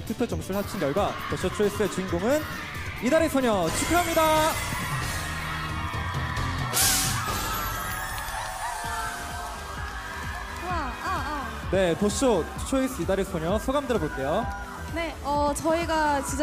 투표 점수를 합친 결과 더쇼 초이스의 주인공은 이달의 소녀 축하합니다. 와, 아, 아. 네, 더쇼 초이스 이달의 소녀 소감 들어볼게요. 네, 어, 저희가 진짜